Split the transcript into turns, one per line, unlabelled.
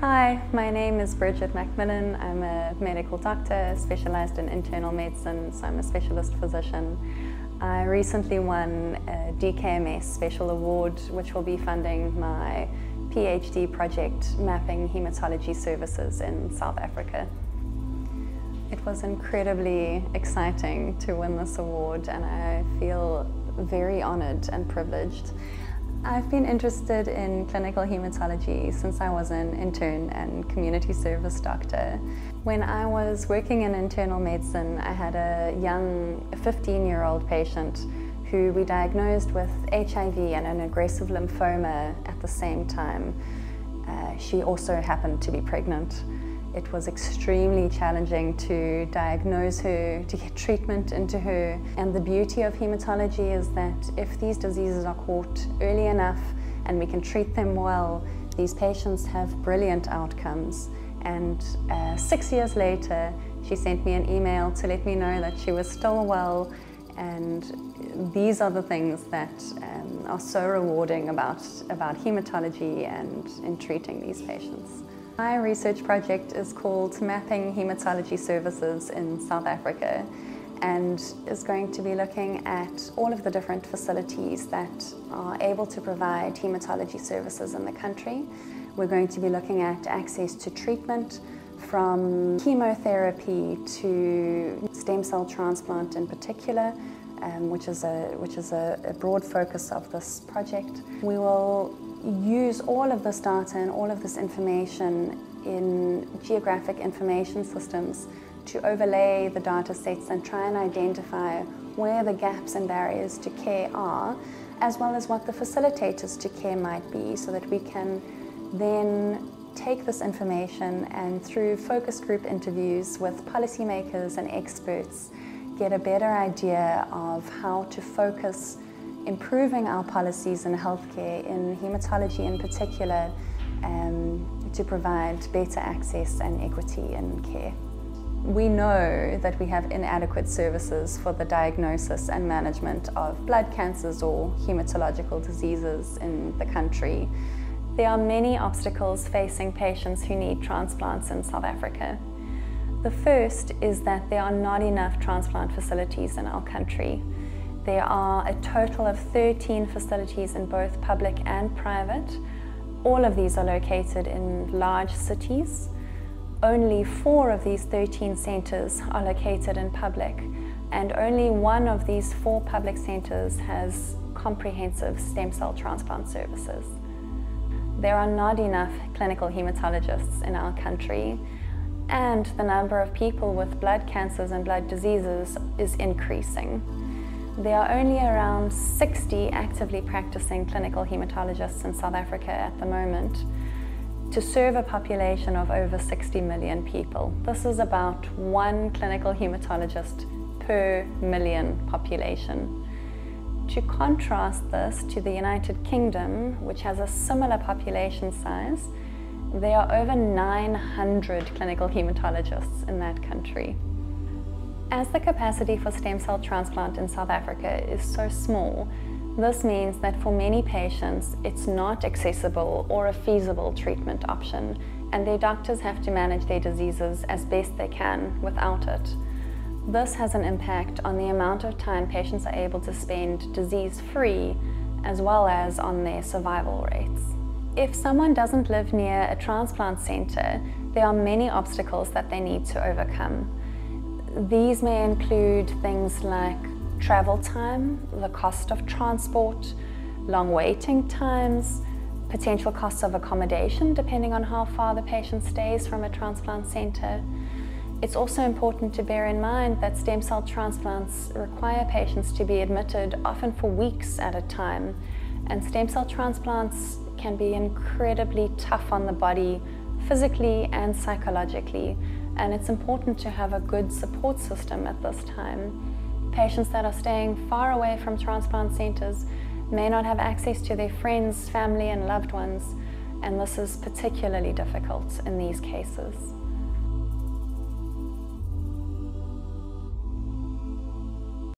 Hi, my name is Brigid McMillan. I'm a medical doctor specialized in internal medicine, so I'm a specialist physician. I recently won a DKMS Special Award, which will be funding my PhD project mapping hematology services in South Africa. It was incredibly exciting to win this award, and I feel very honored and privileged. I've been interested in clinical hematology since I was an intern and community service doctor. When I was working in internal medicine, I had a young 15 year old patient who we diagnosed with HIV and an aggressive lymphoma at the same time. Uh, she also happened to be pregnant. It was extremely challenging to diagnose her, to get treatment into her. And the beauty of hematology is that if these diseases are caught early enough and we can treat them well, these patients have brilliant outcomes. And uh, six years later, she sent me an email to let me know that she was still well. And these are the things that um, are so rewarding about, about hematology and in treating these patients. My research project is called Mapping Hematology Services in South Africa and is going to be looking at all of the different facilities that are able to provide hematology services in the country. We're going to be looking at access to treatment from chemotherapy to stem cell transplant in particular, um, which is, a, which is a, a broad focus of this project. We will use all of this data and all of this information in geographic information systems to overlay the data sets and try and identify where the gaps and barriers to care are, as well as what the facilitators to care might be, so that we can then take this information and through focus group interviews with policymakers and experts, get a better idea of how to focus improving our policies in healthcare, in hematology in particular, um, to provide better access and equity in care. We know that we have inadequate services for the diagnosis and management of blood cancers or hematological diseases in the country. There are many obstacles facing patients who need transplants in South Africa. The first is that there are not enough transplant facilities in our country. There are a total of 13 facilities in both public and private. All of these are located in large cities. Only four of these 13 centres are located in public, and only one of these four public centres has comprehensive stem cell transplant services. There are not enough clinical hematologists in our country, and the number of people with blood cancers and blood diseases is increasing. There are only around 60 actively practicing clinical hematologists in South Africa at the moment to serve a population of over 60 million people. This is about one clinical hematologist per million population. To contrast this to the United Kingdom, which has a similar population size, there are over 900 clinical hematologists in that country. As the capacity for stem cell transplant in South Africa is so small, this means that for many patients it's not accessible or a feasible treatment option and their doctors have to manage their diseases as best they can without it. This has an impact on the amount of time patients are able to spend disease-free as well as on their survival rates. If someone doesn't live near a transplant centre, there are many obstacles that they need to overcome. These may include things like travel time, the cost of transport, long waiting times, potential costs of accommodation depending on how far the patient stays from a transplant centre. It's also important to bear in mind that stem cell transplants require patients to be admitted often for weeks at a time and stem cell transplants can be incredibly tough on the body physically and psychologically and it's important to have a good support system at this time. Patients that are staying far away from transplant centres may not have access to their friends, family and loved ones, and this is particularly difficult in these cases.